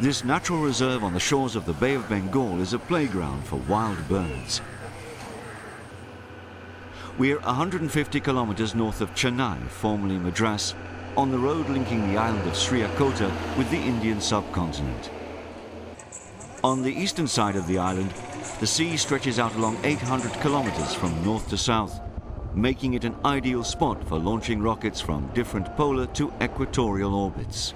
This natural reserve on the shores of the Bay of Bengal is a playground for wild birds. We're 150 kilometers north of Chennai, formerly Madras, on the road linking the island of Sriharikota with the Indian subcontinent. On the eastern side of the island, the sea stretches out along 800 kilometers from north to south, making it an ideal spot for launching rockets from different polar to equatorial orbits.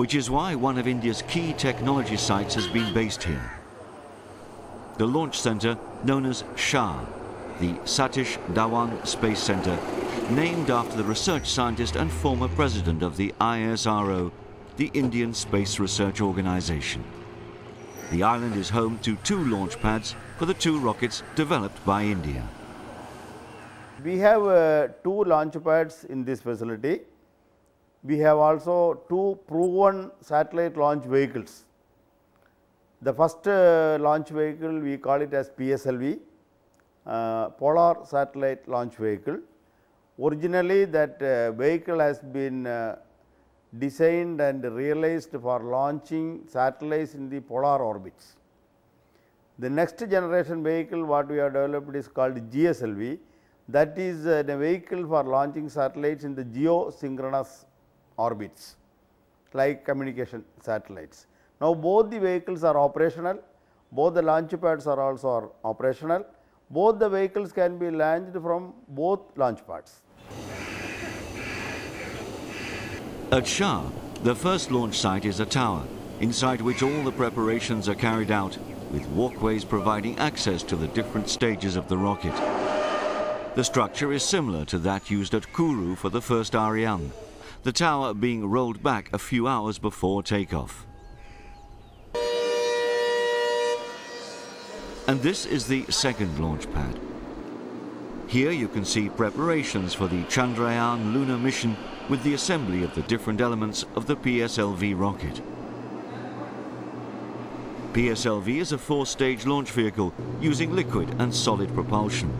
Which is why one of India's key technology sites has been based here. The launch center, known as SHAR, the Satish Dhawan Space Center, named after the research scientist and former president of the ISRO, the Indian Space Research Organization. The island is home to two launch pads for the two rockets developed by India. We have uh, two launch pads in this facility. We have also two proven satellite launch vehicles. The first uh, launch vehicle we call it as PSLV, uh, Polar Satellite Launch Vehicle. Originally that uh, vehicle has been uh, designed and realized for launching satellites in the polar orbits. The next generation vehicle what we have developed is called GSLV that is a vehicle for launching satellites in the geosynchronous orbits like communication satellites. Now, both the vehicles are operational, both the launch pads are also operational, both the vehicles can be launched from both launch pads. At SHAR, the first launch site is a tower, inside which all the preparations are carried out, with walkways providing access to the different stages of the rocket. The structure is similar to that used at Kourou for the first Ariane, the tower being rolled back a few hours before takeoff. And this is the second launch pad. Here you can see preparations for the Chandrayaan lunar mission with the assembly of the different elements of the PSLV rocket. PSLV is a four-stage launch vehicle using liquid and solid propulsion.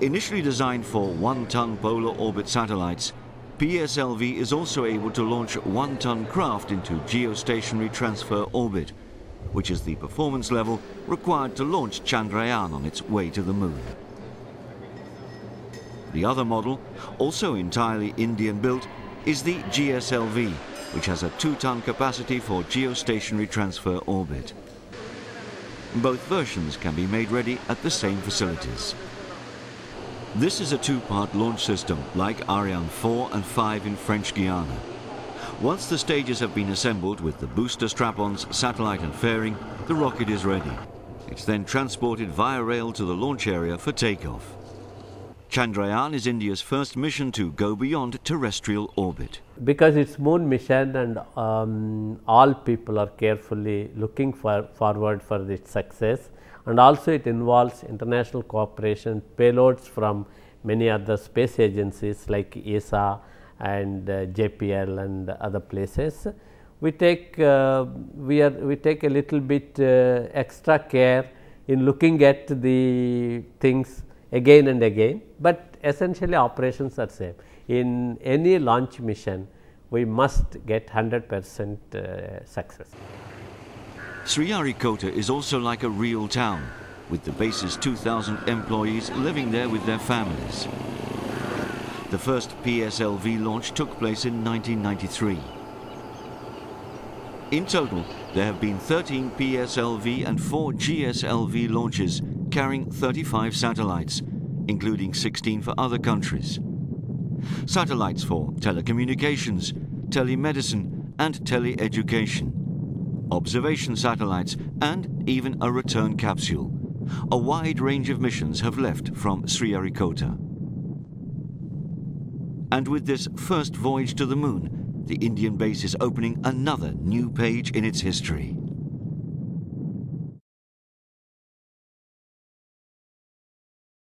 Initially designed for one-ton polar orbit satellites, PSLV is also able to launch one-ton craft into geostationary transfer orbit, which is the performance level required to launch Chandrayaan on its way to the moon. The other model, also entirely Indian built, is the GSLV, which has a two-ton capacity for geostationary transfer orbit. Both versions can be made ready at the same facilities. This is a two-part launch system like Ariane 4 and 5 in French Guiana. Once the stages have been assembled with the booster strap-ons, satellite and fairing, the rocket is ready. It's then transported via rail to the launch area for takeoff. Chandrayaan is India's first mission to go beyond terrestrial orbit. Because it's moon mission and um, all people are carefully looking for, forward for its success and also it involves international cooperation payloads from many other space agencies like ESA and uh, JPL and other places. We take uh, we are we take a little bit uh, extra care in looking at the things again and again, but essentially operations are same. In any launch mission, we must get 100 percent uh, success. Sriharikota is also like a real town, with the base's 2,000 employees living there with their families. The first PSLV launch took place in 1993. In total, there have been 13 PSLV and 4 GSLV launches carrying 35 satellites, including 16 for other countries. Satellites for telecommunications, telemedicine and teleeducation, observation satellites and even a return capsule. A wide range of missions have left from Sriharikota. And with this first voyage to the moon, the Indian base is opening another new page in its history.